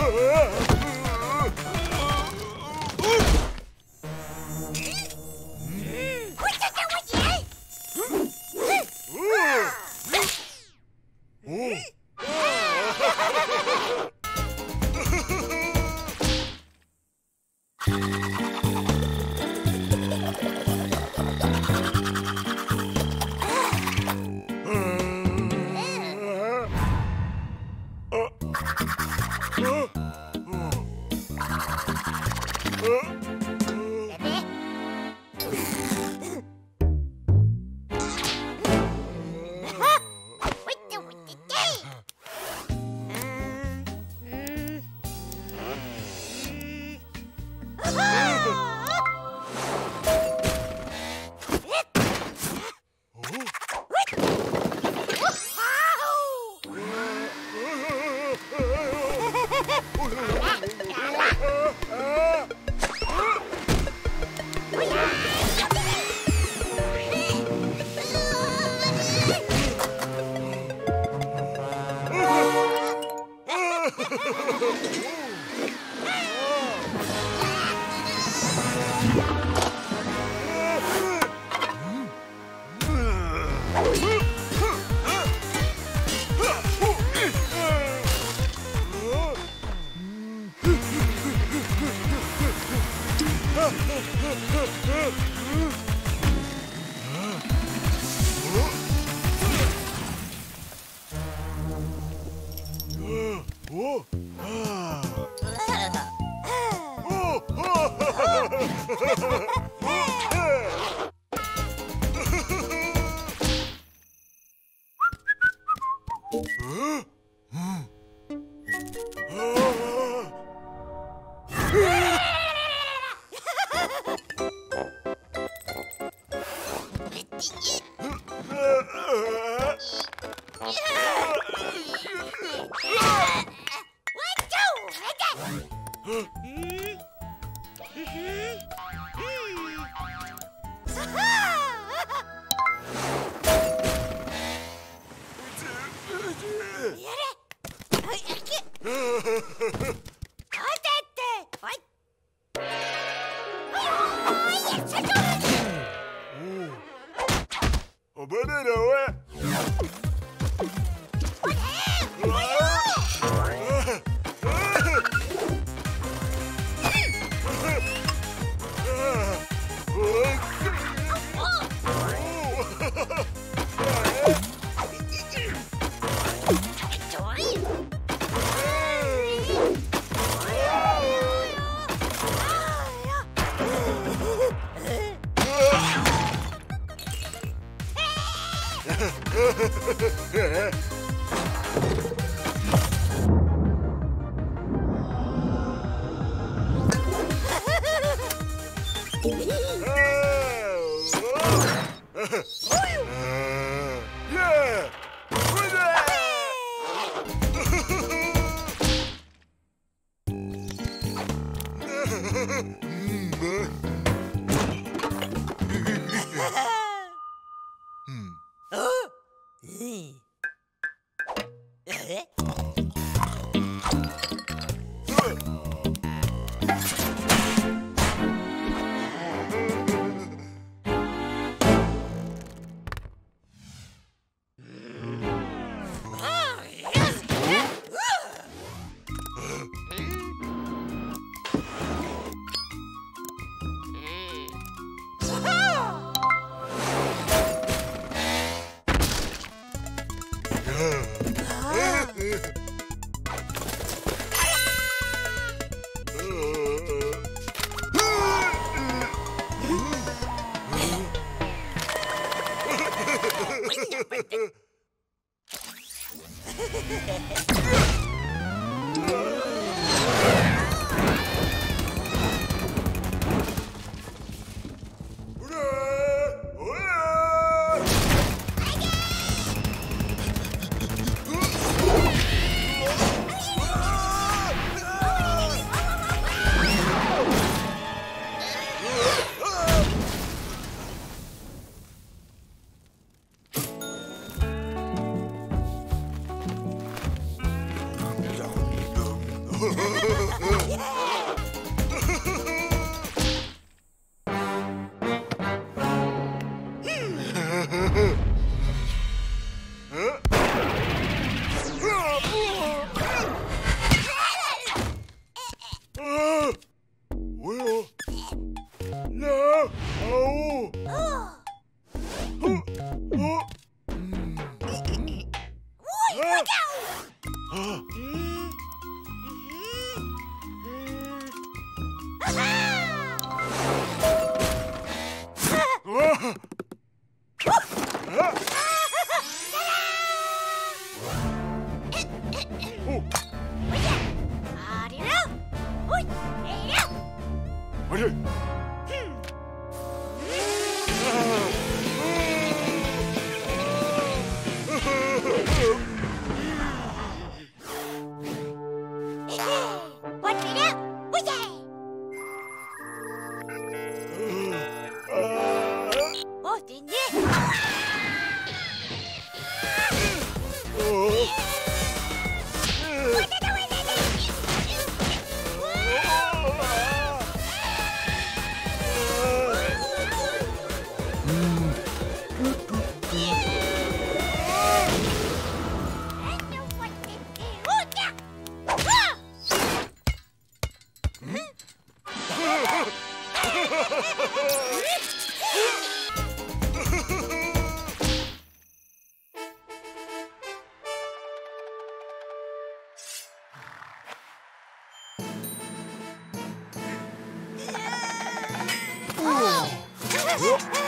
Ah! Mm-hmm. Ha ha ha ha! hum, né? Ooh. 可是 Oh!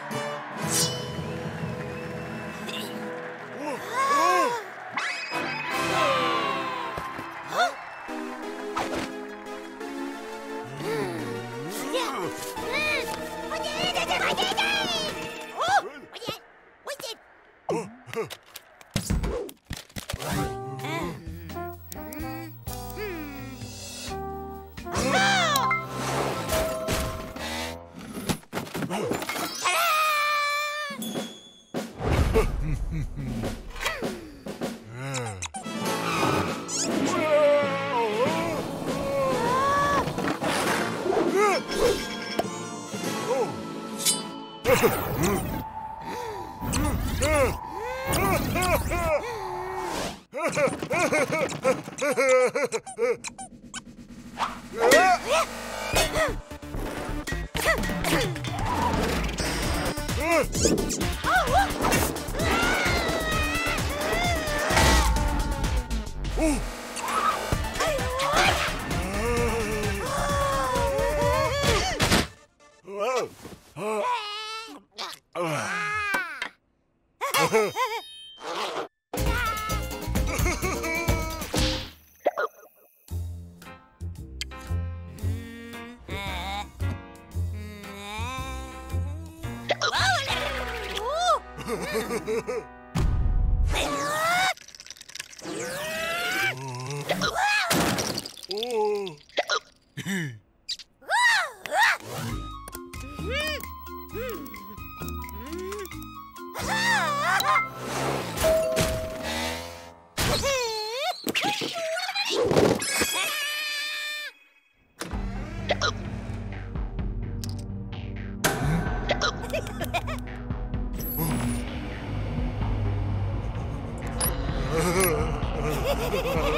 Oh, look! Huh? Oh! Oh,